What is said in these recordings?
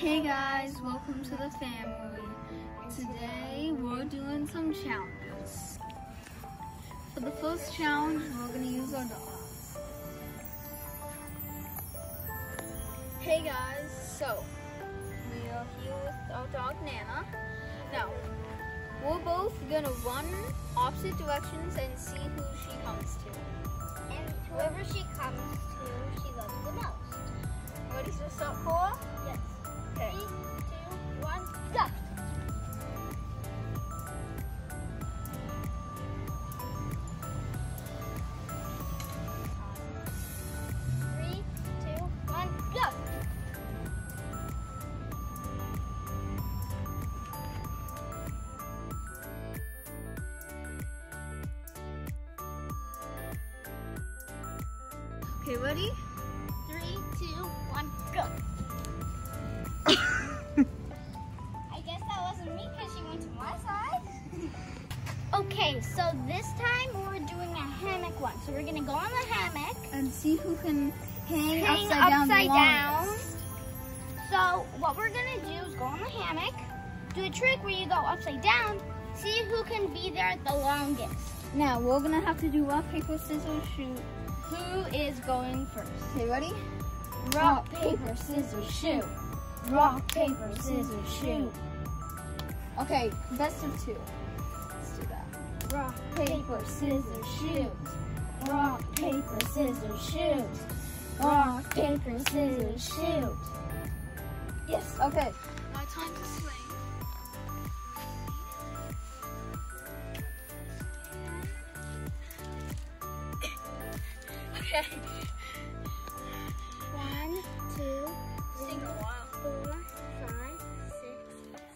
Hey guys, welcome to the family. Today we're doing some challenges. For the first challenge, we're gonna use our dogs. Hey guys, so we are here with our dog Nana. Now, we're both gonna run opposite directions and see who she comes to. And whoever she comes to, she loves the most. Ready to start for? Yes. Okay, ready? Three, two, one, go! I guess that wasn't me because she went to my side. okay, so this time we're doing a hammock one. So we're gonna go on the hammock, And see who can hang, hang upside, down. upside down. longest. So what we're gonna do is go on the hammock, do a trick where you go upside down, see who can be there the longest. Now we're gonna have to do rock paper scissors shoot. Who is going first? Okay, ready? Rock, paper, scissors, shoot. Rock, paper, scissors, shoot. Okay, best of two. Let's do that. Rock, paper, scissors, shoot. Rock, paper, scissors, shoot. Rock, paper, scissors, shoot. Yes. Okay. Okay. One, two, while. four, five, six,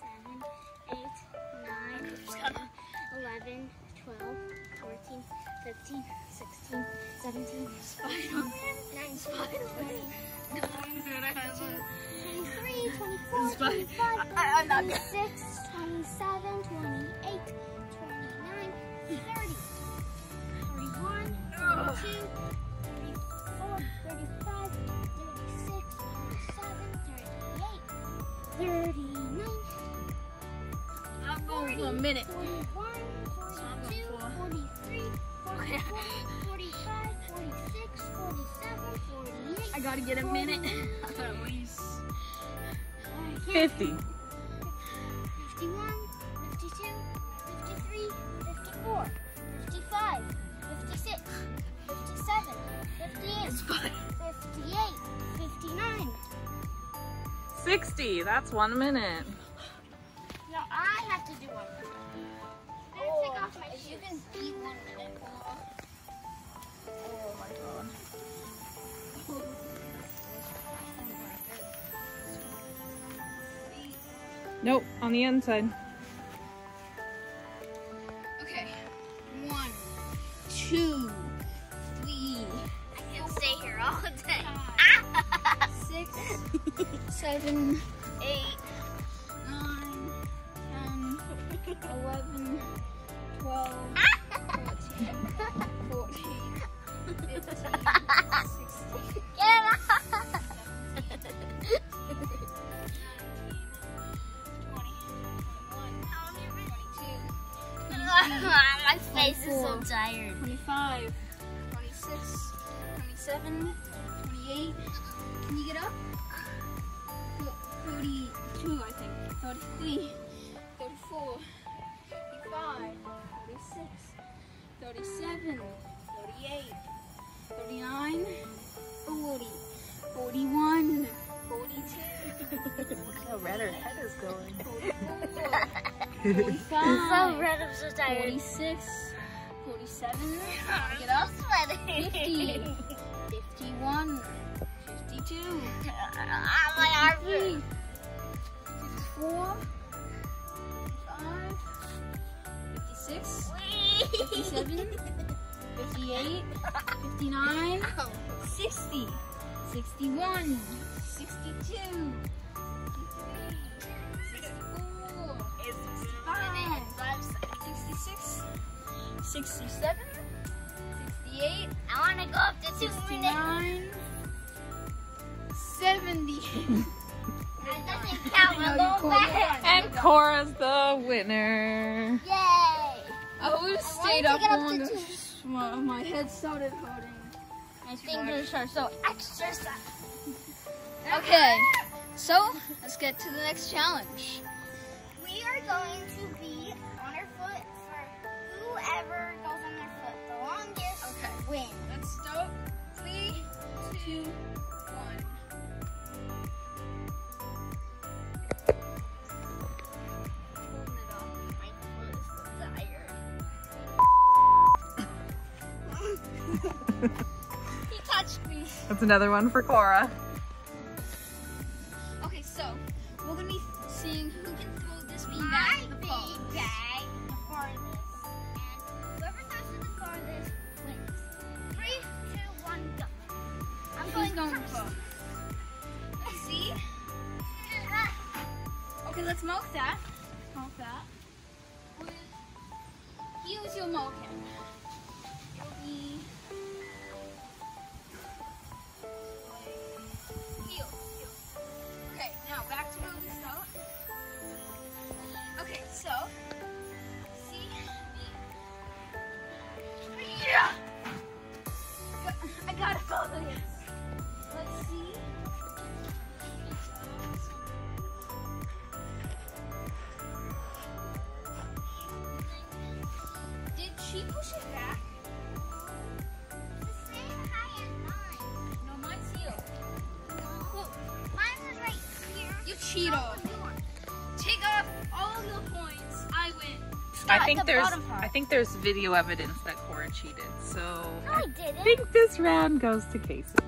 seven, eight, nine, 11, 12, 14, 15, 16, 17, 19, 20, 23, 24, It's fine. 25, I- I'm not good. 26, 40, for a minute. 42, 43, 44, 45, 46, 47, 48. I gotta get a 40, minute. 50. 51, 52, 53, 54, 55, 56, 57, 58, 59. 60, that's one minute. Nope, on the inside. Okay. One, two, three, I can stay here all day. six, seven, eight, nine, ten, eleven, My face is so tired. 25, 26, 27, 28. Can you get up? Th- 32, I think. 33, 34, 35, 36, 37, 38, 39, 40, 41, 42, How red her head is going. 44, 45, so red, I'm so tired. 46, 47. Get up. sweaty. 50, 51, 52, Ah, my arms 53, 54, 55, 56, 57, 58, 59, 60, 61, 62, 67, 68, I want to go up to two 69, 70. That doesn't I'm going back. And Kora's the winner. Yay! I would have stayed up get up longer. My, my head started hurting. My fingers are so exercise. Okay, so let's get to the next challenge. We are going to be whoever goes on their foot the longest Okay. wins. Let's start. Three, two, one. Holding it up. My foot is tired. he touched me. That's another one for Kora. Okay, that. smoke that. With use your. Heel, heel. Okay, now back to. Okay, so see me. Yeah. I gotta follow this. Let's see. Cheater. Take off all your points. I win. I think the there's. I think there's video evidence that Kora cheated. So No, I. I think this round goes to Kasen.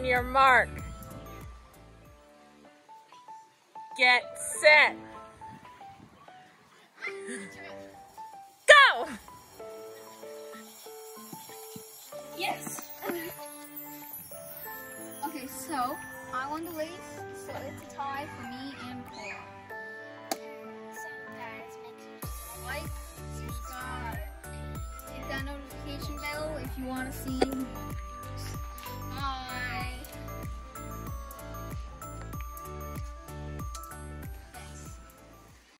On your mark. Get set. Go! Yes. okay, so I won the race, so it's a tie for me and Kora. So guys, make sure Like, subscribe, hit that notification bell if you want to see